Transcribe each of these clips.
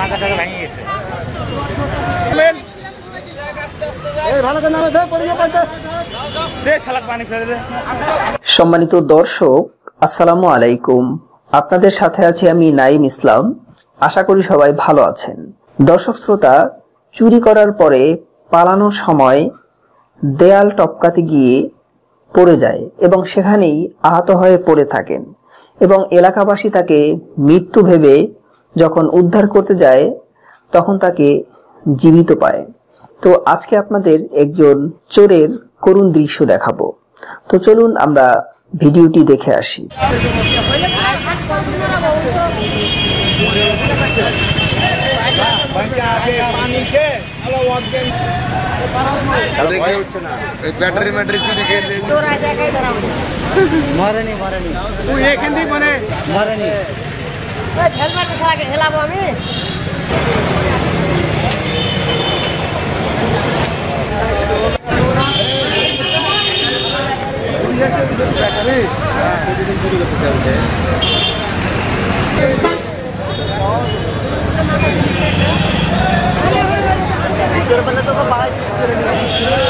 মাথা টাকা ভেঙে গেছে। সম্মানিত দর্শক আসসালামু আলাইকুম। আপনাদের সাথে আছি আমি নাইম ইসলাম। আশা করি সবাই ভালো আছেন। দর্শক শ্রোতা চুরি করার পরে পালানোর সময় দেয়াল টপকাতে গিয়ে পড়ে যায় এবং সেখানেই আহত হয়ে পড়ে থাকেন এবং এলাকাবাসী তাকে মৃত্যু ভেবে যখন উদ্ধার করতে যায় তখন তাকে জীবিত পায়। তো আজকে আপনাদের একজন চোরের করুণ দৃশ্য দেখাবো। তো চলুন আমরা ভিডিওটি দেখে আসি। ব্যাটারি ম্যাটারি মরেনি মরেনি। তুই এখান থেকে মানে মরেনি। হেলমেট ছাড়া হেলাবো আমি আমার মাথা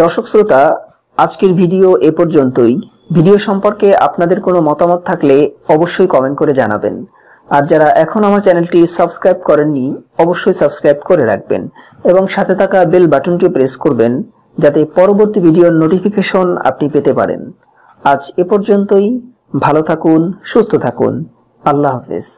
দর্শক শ্রোতা, আজকের ভিডিও এ পর্যন্তই। ভিডিও সম্পর্কে আপনাদের কোনো মতামত থাকলে অবশ্যই কমেন্ট করে জানাবেন। আর যারা এখন আমার চ্যানেলটি সাবস্ক্রাইব করেননি, অবশ্যই সাবস্ক্রাইব করে রাখবেন এবং সাথে থাকা বেল বাটনটি প্রেস করবেন যাতে পরবর্তী ভিডিওর নোটিফিকেশন আপনি পেতে পারেন। আজ এ পর্যন্তই। ভালো থাকুন, সুস্থ থাকুন। আল্লাহ হাফেজ।